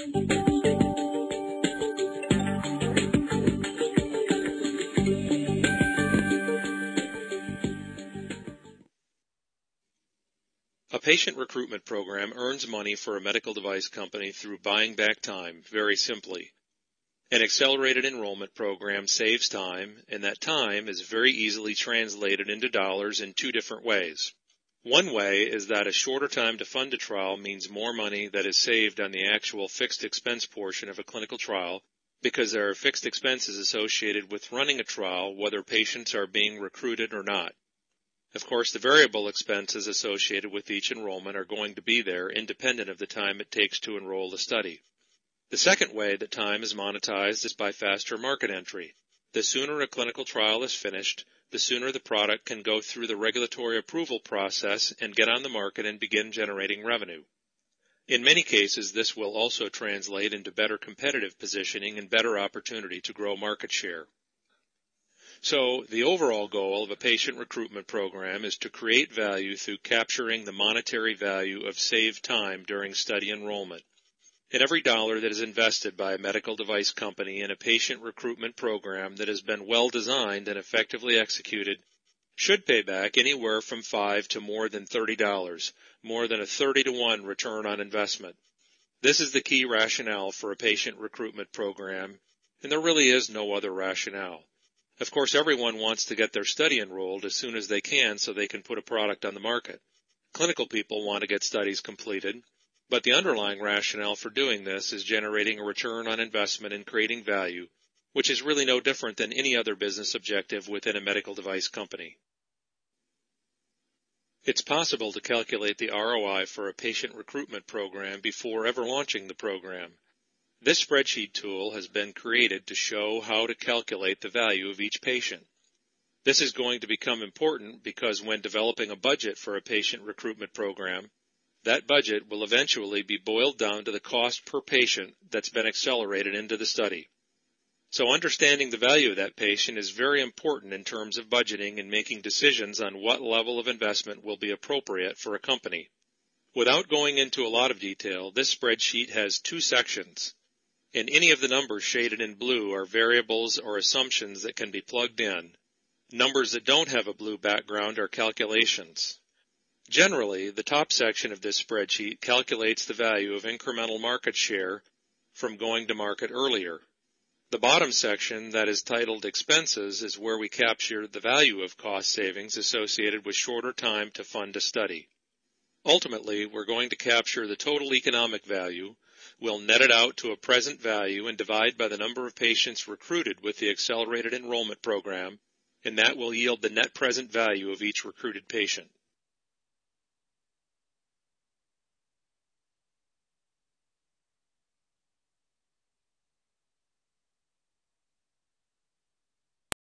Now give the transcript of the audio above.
A patient recruitment program earns money for a medical device company through buying back time, very simply. An accelerated enrollment program saves time, and that time is very easily translated into dollars in two different ways. One way is that a shorter time to fund a trial means more money that is saved on the actual fixed expense portion of a clinical trial because there are fixed expenses associated with running a trial whether patients are being recruited or not. Of course, the variable expenses associated with each enrollment are going to be there independent of the time it takes to enroll the study. The second way that time is monetized is by faster market entry. The sooner a clinical trial is finished, the sooner the product can go through the regulatory approval process and get on the market and begin generating revenue. In many cases, this will also translate into better competitive positioning and better opportunity to grow market share. So the overall goal of a patient recruitment program is to create value through capturing the monetary value of saved time during study enrollment. And every dollar that is invested by a medical device company in a patient recruitment program that has been well designed and effectively executed should pay back anywhere from 5 to more than $30, more than a 30 to 1 return on investment. This is the key rationale for a patient recruitment program, and there really is no other rationale. Of course, everyone wants to get their study enrolled as soon as they can so they can put a product on the market. Clinical people want to get studies completed, but the underlying rationale for doing this is generating a return on investment and creating value, which is really no different than any other business objective within a medical device company. It's possible to calculate the ROI for a patient recruitment program before ever launching the program. This spreadsheet tool has been created to show how to calculate the value of each patient. This is going to become important because when developing a budget for a patient recruitment program, that budget will eventually be boiled down to the cost per patient that's been accelerated into the study. So understanding the value of that patient is very important in terms of budgeting and making decisions on what level of investment will be appropriate for a company. Without going into a lot of detail, this spreadsheet has two sections and any of the numbers shaded in blue are variables or assumptions that can be plugged in. Numbers that don't have a blue background are calculations. Generally, the top section of this spreadsheet calculates the value of incremental market share from going to market earlier. The bottom section that is titled expenses is where we capture the value of cost savings associated with shorter time to fund a study. Ultimately, we're going to capture the total economic value We'll net it out to a present value and divide by the number of patients recruited with the accelerated enrollment program, and that will yield the net present value of each recruited patient.